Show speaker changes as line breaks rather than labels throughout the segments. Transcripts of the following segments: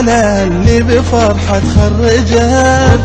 اللي بفرحة تخرجت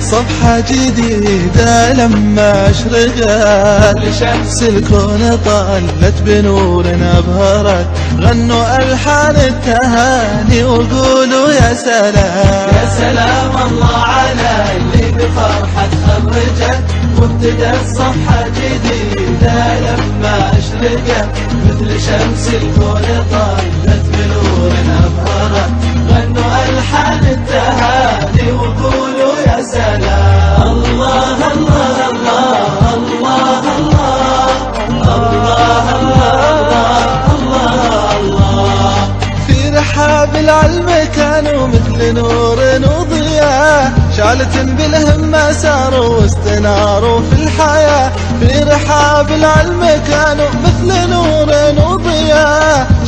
صفحة جديدة لما أشرقت.
شمس
الكون طلت بنور أبهرت. غنوا ألحان التهاني وقولوا يا سلام.
يا سلام الله على اللي بفرحة تخرجت وابتدت صفحة جديدة لما أشرقت. مثل شمس الكون طلت بنور أبهرت. غنوا ألحان التهاني وقولوا يا سلام الله الله الله الله الله الله الله
في رحاب العلم كانوا مثل نور وضياء شعلة بالهمة ساروا واستناروا في الحياة في رحاب العلم كانوا مثل نور وضياء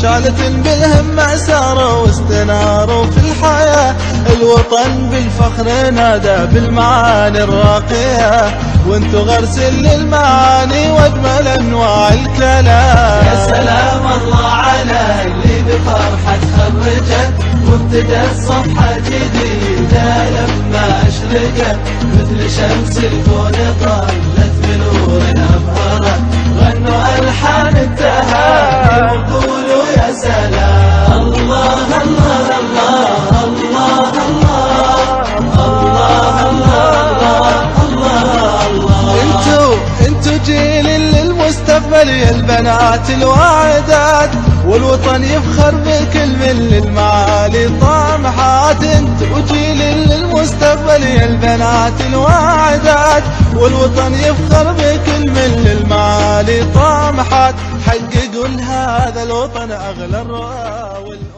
شالت بالهمة ساروا واستناروا في الحياة. الوطن بالفخر نادى بالمعاني الراقية. وانتو غرس للمعاني واجمل انواع الكلام.
يا سلام الله على اللي بفرحة تخرجت وابتدت صفحة جديدة لما أشرقت. مثل شمس الكون طلت
جيل للمستقبل يا البنات الواعدات والوطن يفخر بكل من المعالي طامحات. انتو جيل للمستقبل يا البنات الواعدات والوطن يفخر بكل من المعالي طامحات. حققوا لهذا الوطن أغلى الرؤى